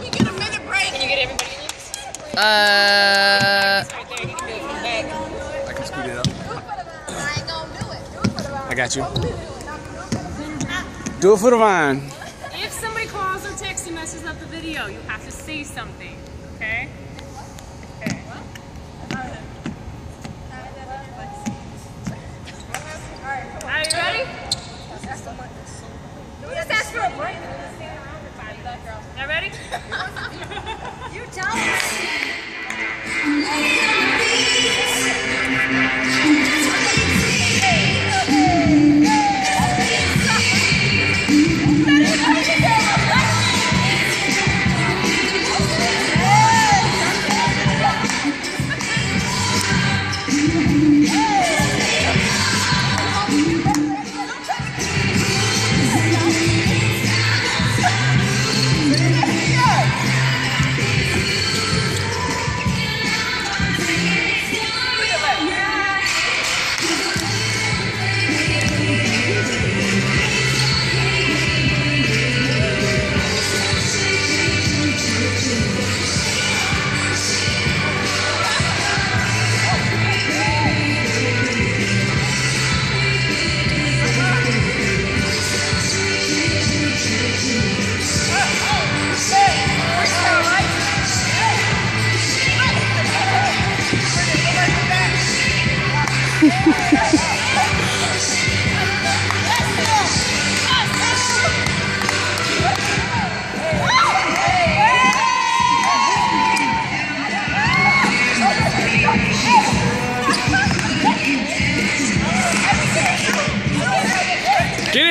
We get a minute break. Can you get everybody in this? Uh, Right there, you do it from the back. I can scoot it up. I ain't gonna do it. Do it for the I got you. Do it for the vine. If somebody calls or texts and messes up the video, you have to say something, okay? Okay. You ready? Get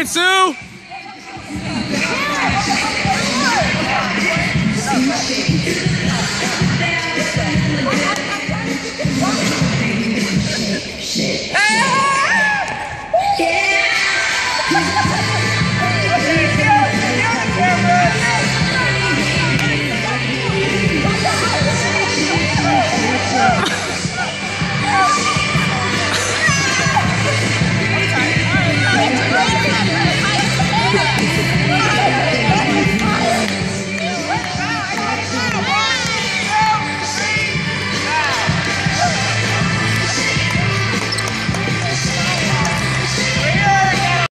it, Sue!